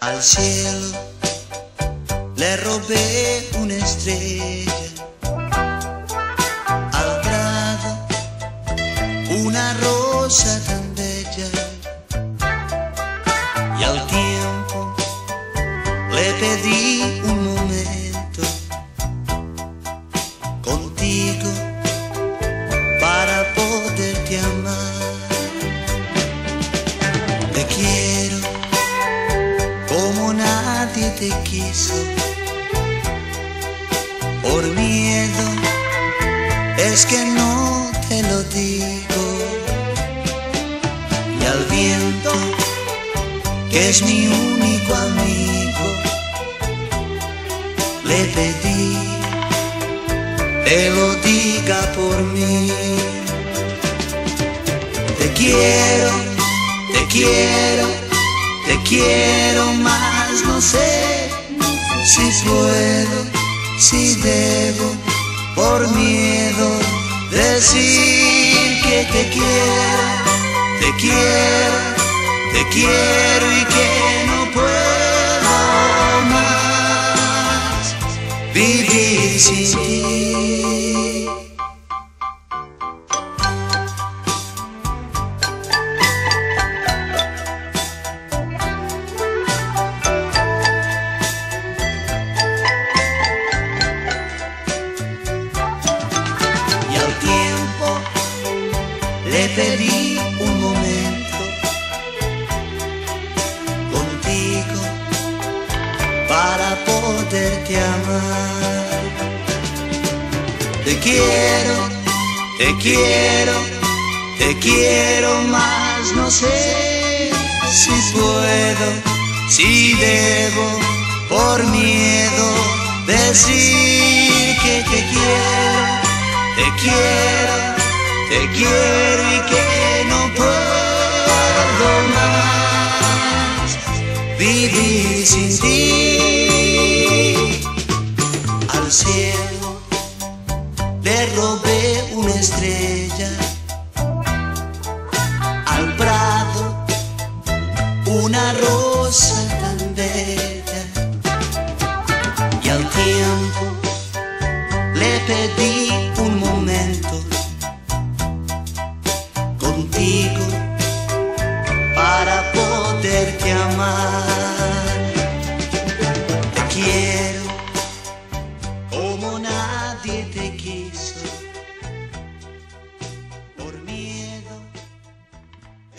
al cielo le robé una estrella, al prado una rosa tan bella y al tiempo le pedí te quiso. Por miedo es que no te lo digo. Y al viento, que es mi único amigo, le pedí, te lo diga por mí. Te quiero, te quiero, te quiero más, no sé si puedo, si debo, por miedo decir que te quiero, te quiero, te quiero y que no puedo más vivir sin ti. Le pedí un momento contigo para poderte amar. Te quiero, te quiero, te quiero más, no sé si puedo, si debo, por miedo decir que te quiero te quiero, te quiero y que no puedo más vivir sin ti. Al cielo le robé una estrella, al prado una rosa tan contigo para poderte amar.